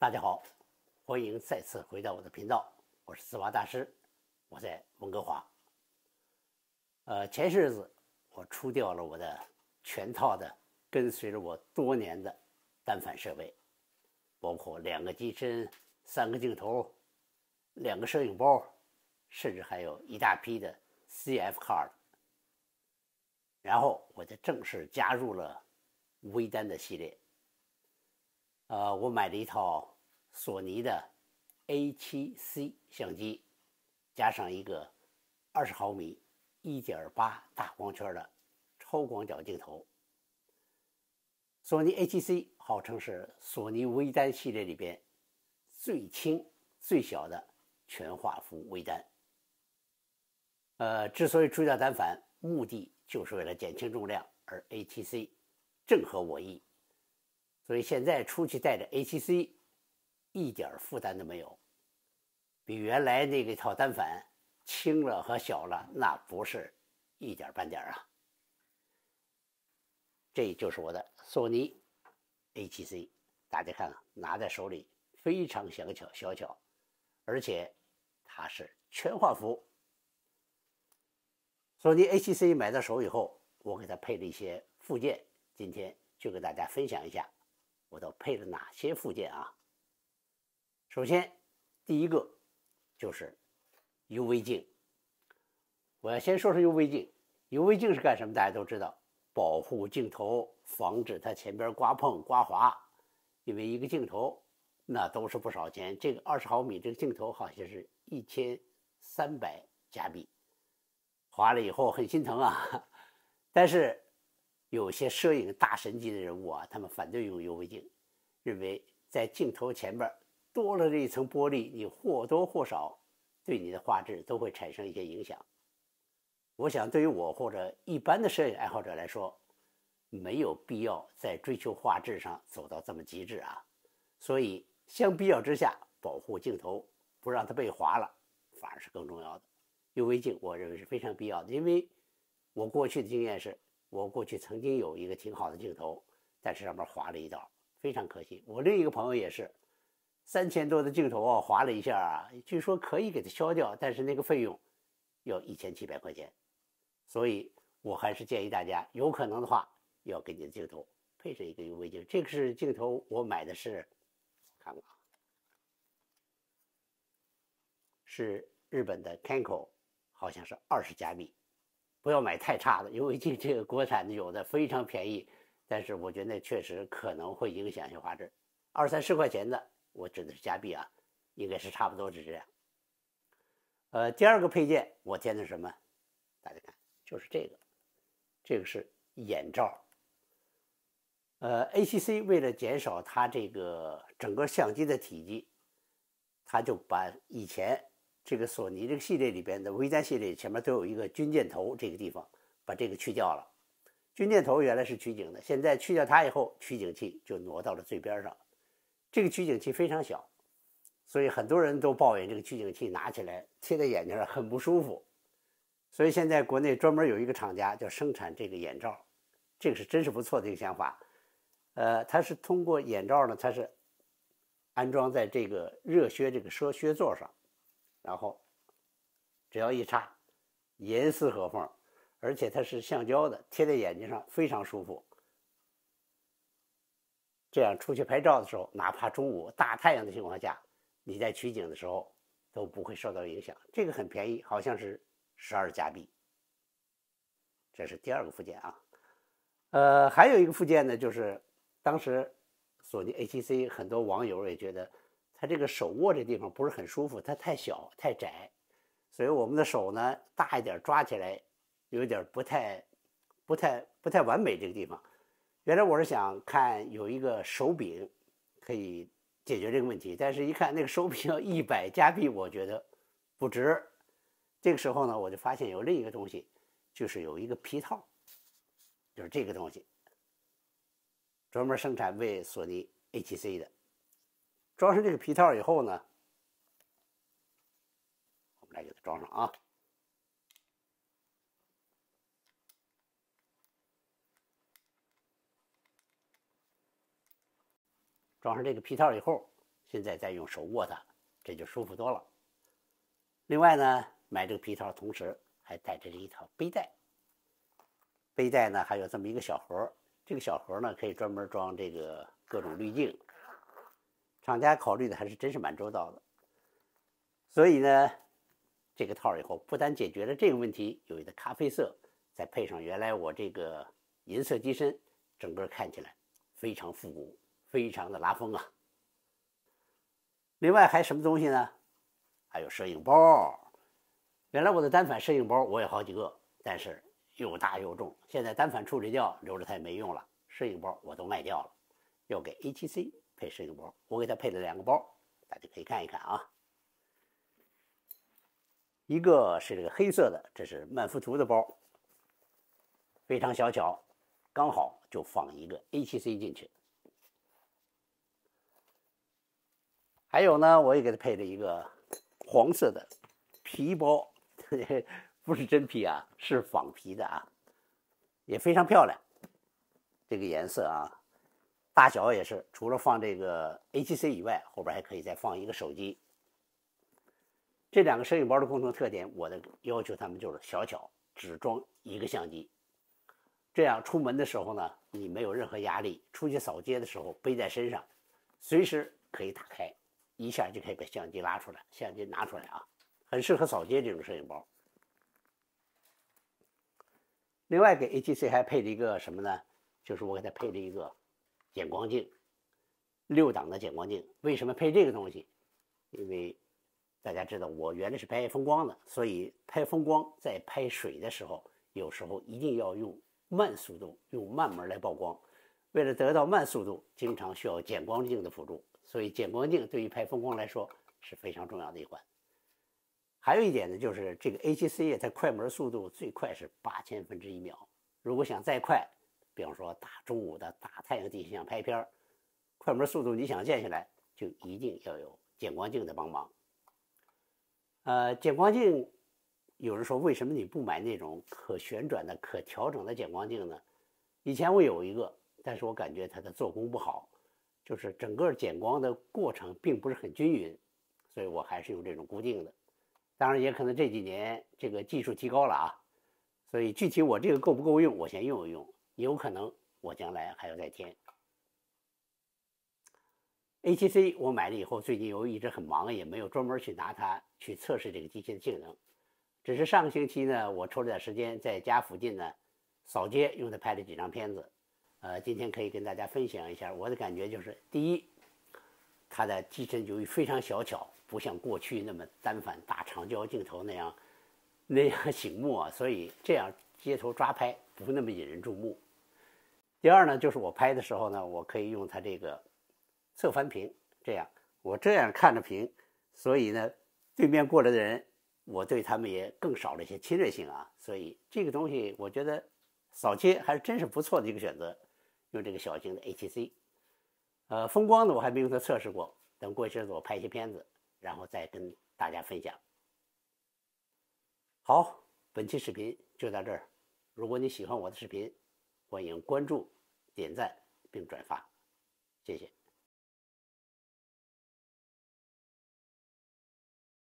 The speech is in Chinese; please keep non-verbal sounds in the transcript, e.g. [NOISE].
大家好，欢迎再次回到我的频道，我是丝袜大师，我在温哥华。呃，前些日子我出掉了我的全套的跟随着我多年的单反设备，包括两个机身、三个镜头、两个摄影包，甚至还有一大批的 CF card。然后我就正式加入了微单的系列。呃，我买了一套索尼的 A7C 相机，加上一个二十毫米1.8大光圈的超广角镜头。索尼 A7C 号称是索尼微单系列里边最轻最小的全画幅微单。呃，之所以出价单反，目的就是为了减轻重量，而 A7C 正合我意。所以现在出去带着 A7C，一点负担都没有，比原来那个套单反轻了和小了，那不是一点半点啊。这就是我的索尼 A7C，大家看看，拿在手里非常小巧小巧，而且它是全画幅。索尼 A7C 买到手以后，我给它配了一些附件，今天就给大家分享一下。我都配了哪些附件啊？首先，第一个就是 UV 镜。我要先说说 UV 镜。UV 镜是干什么？大家都知道，保护镜头，防止它前边刮碰、刮滑。因为一个镜头那都是不少钱，这个二十毫米这个镜头好像是一千三百加币，划了以后很心疼啊。[LAUGHS] 但是。有些摄影大神级的人物啊，他们反对用 UV 镜，认为在镜头前边多了这一层玻璃，你或多或少对你的画质都会产生一些影响。我想，对于我或者一般的摄影爱好者来说，没有必要在追求画质上走到这么极致啊。所以，相比较之下，保护镜头不让它被划了，反而是更重要的。UV 镜，我认为是非常必要的，因为我过去的经验是。我过去曾经有一个挺好的镜头，但是上面划了一道，非常可惜。我另一个朋友也是，三千多的镜头啊，划了一下啊，据说可以给它消掉，但是那个费用要一千七百块钱。所以我还是建议大家，有可能的话，要给你的镜头配上一个 UV 镜。这个是镜头，我买的是，看看，是日本的 Kenko，好像是二十加币。不要买太差的，因为这这个国产的有的非常便宜，但是我觉得那确实可能会影响一些画质。二三十块钱的，我指的是加币啊，应该是差不多是这样。呃，第二个配件我添的什么？大家看，就是这个，这个是眼罩。呃，A7C 为了减少它这个整个相机的体积，它就把以前。这个索尼这个系列里边的微单系列前面都有一个军舰头，这个地方把这个去掉了。军舰头原来是取景的，现在去掉它以后，取景器就挪到了最边上。这个取景器非常小，所以很多人都抱怨这个取景器拿起来贴在眼睛上很不舒服。所以现在国内专门有一个厂家叫生产这个眼罩，这个是真是不错的一个想法。呃，它是通过眼罩呢，它是安装在这个热靴这个说靴座上。然后，只要一插，严丝合缝，而且它是橡胶的，贴在眼睛上非常舒服。这样出去拍照的时候，哪怕中午大太阳的情况下，你在取景的时候都不会受到影响。这个很便宜，好像是十二加币。这是第二个附件啊。呃，还有一个附件呢，就是当时索尼 A7C 很多网友也觉得。它这个手握这地方不是很舒服，它太小太窄，所以我们的手呢大一点，抓起来有点不太、不太、不太完美。这个地方，原来我是想看有一个手柄可以解决这个问题，但是一看那个手柄要一百加币，我觉得不值。这个时候呢，我就发现有另一个东西，就是有一个皮套，就是这个东西，专门生产为索尼 A7C 的。装上这个皮套以后呢，我们来给它装上啊。装上这个皮套以后，现在再用手握它，这就舒服多了。另外呢，买这个皮套同时还带着一套背带，背带呢还有这么一个小盒，这个小盒呢可以专门装这个各种滤镜。厂家考虑的还是真是蛮周到的，所以呢，这个套以后不但解决了这个问题，有一个咖啡色，再配上原来我这个银色机身，整个看起来非常复古，非常的拉风啊。另外还什么东西呢？还有摄影包，原来我的单反摄影包我有好几个，但是又大又重，现在单反处理掉，留着它也没用了。摄影包我都卖掉了，要给 A T C 配摄影包，我给他配了两个包，大家可以看一看啊。一个是这个黑色的，这是曼福图的包，非常小巧，刚好就放一个 A7C 进去。还有呢，我也给他配了一个。黄色的皮包，[LAUGHS] 不是真皮啊，是仿皮的啊，也非常漂亮。这个颜色啊，大小也是，除了放这个 A T C 以外，后边还可以再放一个手机。这两个摄影包的共同特点，我的要求他们就是小巧，只装一个相机。这样出门的时候呢，你没有任何压力，出去扫街的时候背在身上，随时可以打开。一下就可以把相机拉出来，相机拿出来啊，很适合扫街这种摄影包。另外给 A T C 还配了一个什么呢？就是我给它配了一个减光镜，六档的减光镜。为什么配这个东西？因为大家知道我原来是拍风光的，所以拍风光在拍水的时候，有时候一定要用慢速度，用慢门来曝光。为了得到慢速度，经常需要减光镜的辅助。所以减光镜对于拍风光来说是非常重要的一环。还有一点呢，就是这个 A7C 它快门速度最快是八千分之一秒。如果想再快，比方说大中午的大太阳底下想拍片儿，快门速度你想降下来，就一定要有减光镜的帮忙。呃，减光镜，有人说为什么你不买那种可旋转的、可调整的减光镜呢？以前我有一个，但是我感觉它的做工不好。就是整个减光的过程并不是很均匀，所以我还是用这种固定的。当然，也可能这几年这个技术提高了啊，所以具体我这个够不够用，我先用一用。有可能我将来还要再添。A7C 我买了以后，最近由于一直很忙，也没有专门去拿它去测试这个机器的性能。只是上个星期呢，我抽了点时间在家附近呢扫街，用它拍了几张片子。呃，今天可以跟大家分享一下我的感觉，就是第一，它的机身由于非常小巧，不像过去那么单反大长焦镜头那样那样 [LAUGHS] 醒目啊，所以这样街头抓拍不那么引人注目。第二呢，就是我拍的时候呢，我可以用它这个侧翻屏，这样我这样看着屏，所以呢，对面过来的人，我对他们也更少了一些侵略性啊，所以这个东西我觉得扫街还真是不错的一个选择。用这个小型的 A7C，呃，风光的我还没用它测试过，等过一阵子我拍一些片子，然后再跟大家分享。好，本期视频就到这儿。如果你喜欢我的视频，欢迎关注、点赞并转发，谢谢。